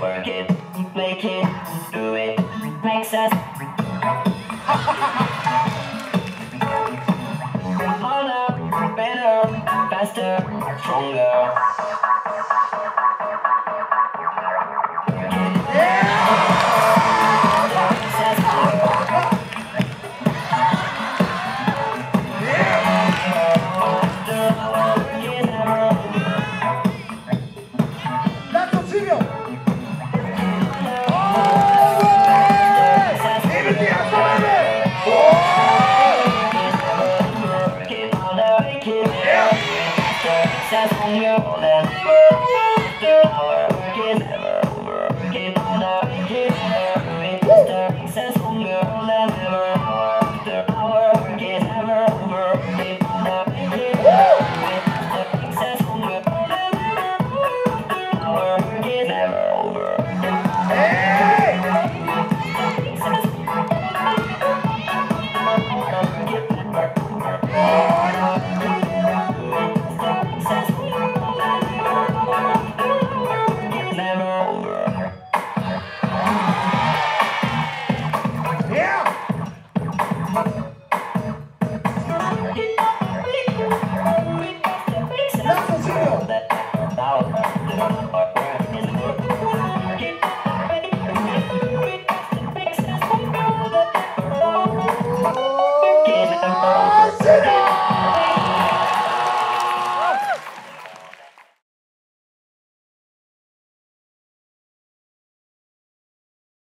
Work it, make it, do it, makes us. Better, faster, stronger. Yeah.